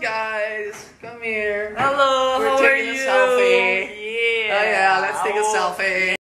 guys. Come here. Hello, We're how are taking a you? selfie. Yeah. Oh yeah, let's take a selfie.